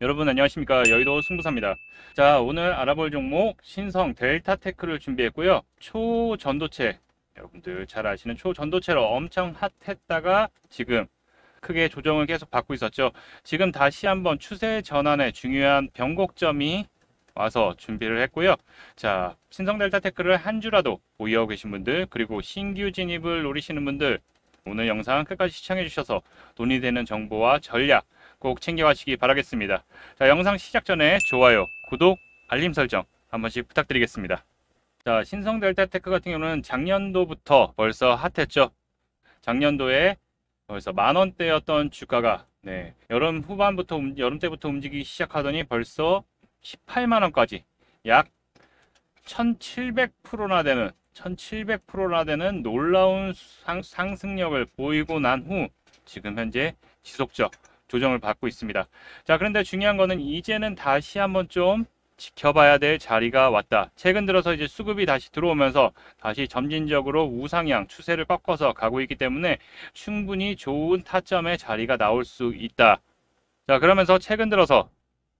여러분 안녕하십니까? 여의도 승부사입니다. 자 오늘 알아볼 종목 신성 델타테크를 준비했고요. 초전도체. 여러분들 잘 아시는 초전도체로 엄청 핫했다가 지금 크게 조정을 계속 받고 있었죠. 지금 다시 한번 추세 전환의 중요한 변곡점이 와서 준비를 했고요. 자 신성 델타 테크를 한 주라도 보유하고 계신 분들 그리고 신규 진입을 노리시는 분들 오늘 영상 끝까지 시청해 주셔서 돈이 되는 정보와 전략 꼭 챙겨가시기 바라겠습니다. 자, 영상 시작 전에 좋아요, 구독, 알림 설정 한 번씩 부탁드리겠습니다. 자, 신성 델타테크 같은 경우는 작년도부터 벌써 핫했죠. 작년도에 벌써 만 원대였던 주가가 네, 여름 후반부터 여름 때부터 움직이기 시작하더니 벌써 18만 원까지 약 1,700%나 되는 1,700%나 되는 놀라운 상, 상승력을 보이고 난 후 지금 현재 지속적 조정을 받고 있습니다. 자, 그런데 중요한 거는 이제는 다시 한번 좀 지켜봐야 될 자리가 왔다. 최근 들어서 이제 수급이 다시 들어오면서 다시 점진적으로 우상향 추세를 꺾어서 가고 있기 때문에 충분히 좋은 타점의 자리가 나올 수 있다. 자, 그러면서 최근 들어서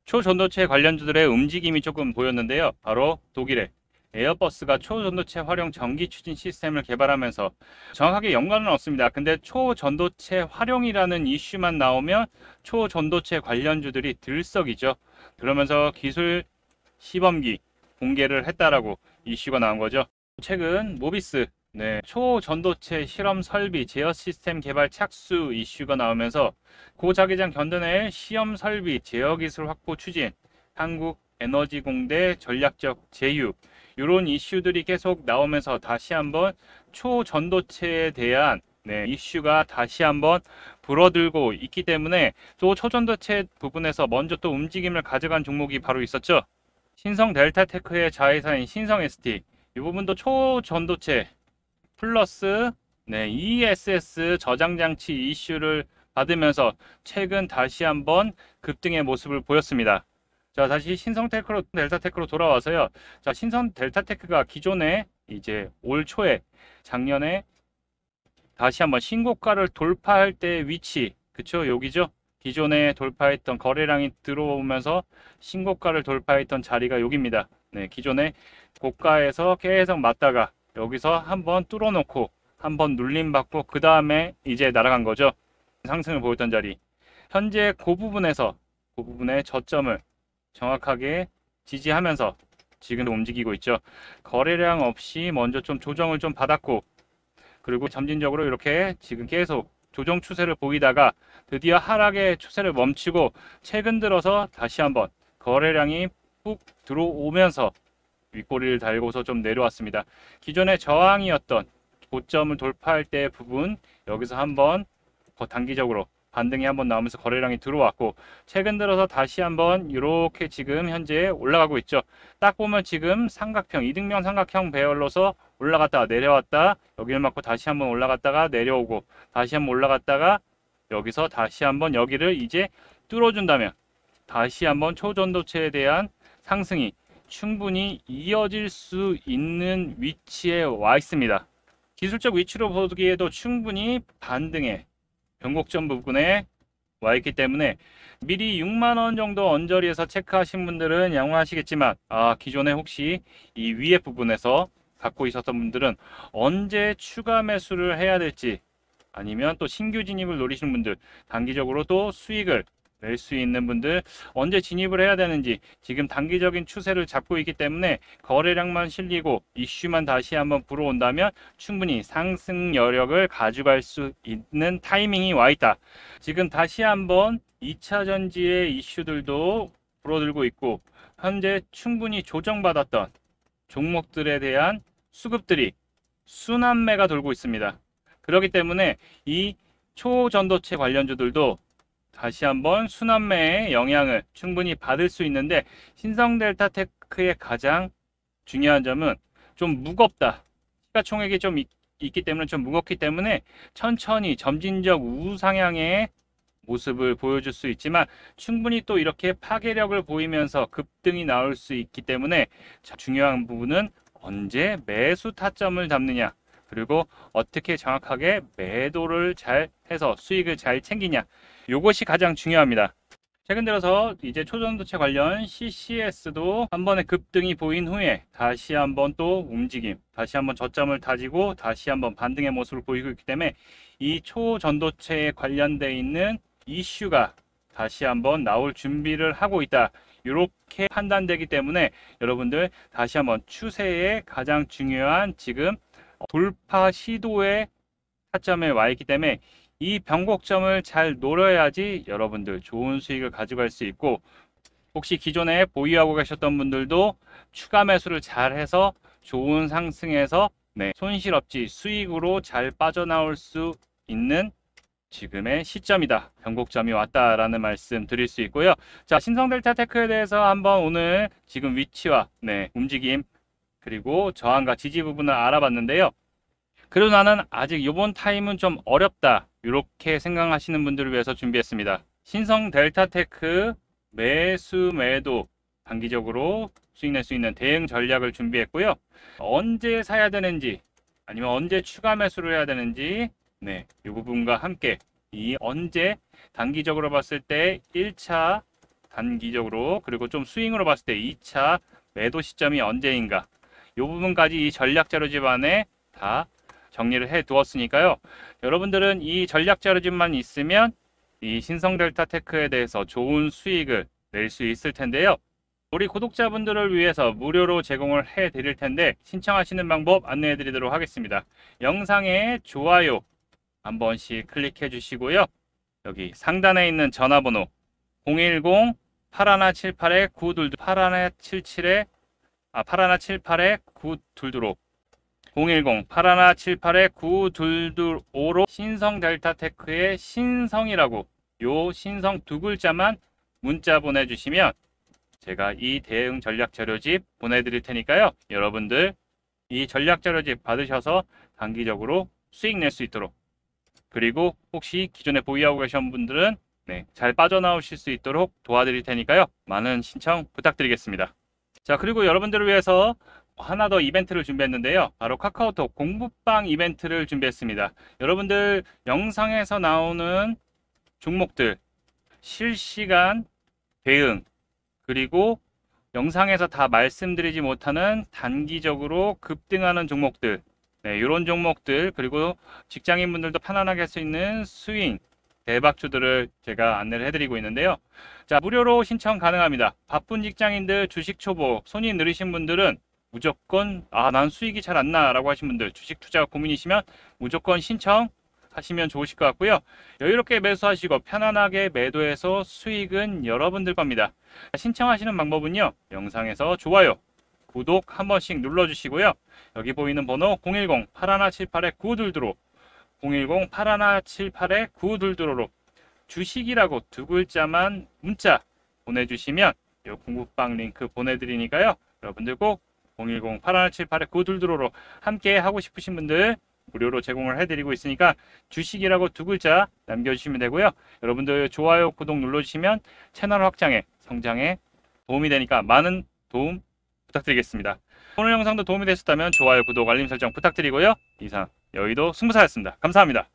초전도체 관련주들의 움직임이 조금 보였는데요. 바로 독일의 에어버스가 초전도체 활용 전기 추진 시스템을 개발하면서 정확하게 연관은 없습니다. 근데 초전도체 활용이라는 이슈만 나오면 초전도체 관련주들이 들썩이죠. 그러면서 기술 시범기 공개를 했다라고 이슈가 나온 거죠. 최근 모비스 네, 초전도체 실험 설비 제어 시스템 개발 착수 이슈가 나오면서 고자기장 견뎌낼 시험 설비 제어 기술 확보 추진 한국 에너지공대 전략적 제휴 이런 이슈들이 계속 나오면서 다시 한번 초전도체에 대한 네, 이슈가 다시 한번 불어들고 있기 때문에 또 초전도체 부분에서 먼저 또 움직임을 가져간 종목이 바로 있었죠. 신성 델타테크의 자회사인 신성 ST 이 부분도 초전도체 플러스 네, ESS 저장 장치 이슈를 받으면서 최근 다시 한번 급등의 모습을 보였습니다. 자, 다시 신성테크로 델타테크로 돌아와서요. 자, 신성 델타테크가 기존에 이제 올 초에 작년에 다시 한번 신고가를 돌파할 때 위치, 그쵸? 여기죠? 기존에 돌파했던 거래량이 들어오면서 신고가를 돌파했던 자리가 여기입니다. 네, 기존에 고가에서 계속 맞다가 여기서 한번 뚫어놓고 한번 눌림 받고 그 다음에 이제 날아간 거죠. 상승을 보였던 자리. 현재 그 부분에서 그 부분의 저점을 정확하게 지지하면서 지금 움직이고 있죠. 거래량 없이 먼저 좀 조정을 좀 받았고 그리고 점진적으로 이렇게 지금 계속 조정 추세를 보이다가 드디어 하락의 추세를 멈추고 최근 들어서 다시 한번 거래량이 푹 들어오면서 윗꼬리를 달고서 좀 내려왔습니다. 기존의 저항이었던 고점을 돌파할 때 부분 여기서 한번 단기적으로 반등이 한번 나오면서 거래량이 들어왔고 최근 들어서 다시 한번 이렇게 지금 현재 올라가고 있죠. 딱 보면 지금 삼각형 이등병 삼각형 배열로서 올라갔다가 내려왔다 여기를 맞고 다시 한번 올라갔다가 내려오고 다시 한번 올라갔다가 여기서 다시 한번 여기를 이제 뚫어준다면 다시 한번 초전도체에 대한 상승이 충분히 이어질 수 있는 위치에 와 있습니다. 기술적 위치로 보기에도 충분히 반등에 변곡점 부분에 와 있기 때문에 미리 6만원 정도 언저리에서 체크하신 분들은 양호하시겠지만 아 기존에 혹시 이 위에 부분에서 갖고 있었던 분들은 언제 추가 매수를 해야 될지 아니면 또 신규 진입을 노리시는 분들 단기적으로 또 수익을 낼 수 있는 분들 언제 진입을 해야 되는지 지금 단기적인 추세를 잡고 있기 때문에 거래량만 실리고 이슈만 다시 한번 불어온다면 충분히 상승 여력을 가져갈 수 있는 타이밍이 와 있다. 지금 다시 한번 2차 전지의 이슈들도 불어들고 있고 현재 충분히 조정받았던 종목들에 대한 수급들이 순환매가 돌고 있습니다. 그렇기 때문에 이 초전도체 관련주들도 다시 한번 순환매의 영향을 충분히 받을 수 있는데 신성 델타 테크의 가장 중요한 점은 좀 무겁다. 시가총액이 좀 있, 있기 때문에 좀 무겁기 때문에 천천히 점진적 우상향의 모습을 보여줄 수 있지만 충분히 또 이렇게 파괴력을 보이면서 급등이 나올 수 있기 때문에 중요한 부분은 언제 매수 타점을 잡느냐 그리고 어떻게 정확하게 매도를 잘 해서 수익을 잘 챙기냐 이것이 가장 중요합니다. 최근 들어서 이제 초전도체 관련 CCS도 한 번의 급등이 보인 후에 다시 한번 또 움직임, 다시 한번 저점을 다지고 다시 한번 반등의 모습을 보이고 있기 때문에 이 초전도체에 관련돼 있는 이슈가 다시 한번 나올 준비를 하고 있다. 이렇게 판단되기 때문에 여러분들 다시 한번 추세의 가장 중요한 지금 돌파 시도의 타점에 와 있기 때문에 이 변곡점을 잘 노려야지 여러분들 좋은 수익을 가져갈 수 있고 혹시 기존에 보유하고 계셨던 분들도 추가 매수를 잘 해서 좋은 상승에서 네, 손실 없이 수익으로 잘 빠져나올 수 있는 지금의 시점이다. 변곡점이 왔다라는 말씀 드릴 수 있고요. 자, 신성델타 테크에 대해서 한번 오늘 지금 위치와 네, 움직임 그리고 저항과 지지 부분을 알아봤는데요. 그래도 나는 아직 이번 타임은 좀 어렵다. 이렇게 생각하시는 분들을 위해서 준비했습니다. 신성 델타테크 매수 매도 단기적으로 수익 낼 수 있는 대응 전략을 준비했고요. 언제 사야 되는지 아니면 언제 추가 매수를 해야 되는지 네, 이 부분과 함께 이 언제 단기적으로 봤을 때 1차 단기적으로 그리고 좀 스윙으로 봤을 때 2차 매도 시점이 언제인가 이 부분까지 이 전략 자료집 안에 다 정리를 해 두었으니까요. 여러분들은 이 전략 자료집만 있으면 이 신성 델타 테크에 대해서 좋은 수익을 낼 수 있을 텐데요. 우리 구독자분들을 위해서 무료로 제공을 해 드릴 텐데 신청하시는 방법 안내해 드리도록 하겠습니다. 영상에 좋아요 한 번씩 클릭해 주시고요. 여기 상단에 있는 전화번호 010 8178에 922 8177에 아 8178에 922로 010-8178-9225로 신성 델타 테크의 신성이라고 요 신성 두 글자만 문자 보내주시면 제가 이 대응 전략 자료집 보내드릴 테니까요. 여러분들 이 전략 자료집 받으셔서 단기적으로 수익 낼 수 있도록 그리고 혹시 기존에 보유하고 계신 분들은 네, 잘 빠져나오실 수 있도록 도와드릴 테니까요. 많은 신청 부탁드리겠습니다. 자, 그리고 여러분들을 위해서 하나 더 이벤트를 준비했는데요. 바로 카카오톡 공부방 이벤트를 준비했습니다. 여러분들 영상에서 나오는 종목들 실시간 대응 그리고 영상에서 다 말씀드리지 못하는 단기적으로 급등하는 종목들 네, 이런 종목들 그리고 직장인분들도 편안하게 할 수 있는 스윙 대박주들을 제가 안내를 해드리고 있는데요. 자 무료로 신청 가능합니다. 바쁜 직장인들 주식 초보 손이 느리신 분들은 무조건 아 난 수익이 잘 안 나라고 하신 분들 주식 투자 고민이시면 무조건 신청 하시면 좋으실 것 같고요. 여유롭게 매수하시고 편안하게 매도해서 수익은 여러분들 겁니다. 신청하시는 방법은요. 영상에서 좋아요, 구독 한 번씩 눌러주시고요. 여기 보이는 번호 010-8178-922로 010-8178-922로 주식이라고 두 글자만 문자 보내주시면 이 공부방 링크 보내드리니까요. 여러분들 꼭 010-8178-922로 함께 하고 싶으신 분들 무료로 제공을 해드리고 있으니까 주식이라고 두 글자 남겨주시면 되고요. 여러분들 좋아요, 구독 눌러주시면 채널 확장에 성장에 도움이 되니까 많은 도움 부탁드리겠습니다. 오늘 영상도 도움이 되셨다면 좋아요, 구독, 알림 설정 부탁드리고요. 이상 여의도 승부사였습니다. 감사합니다.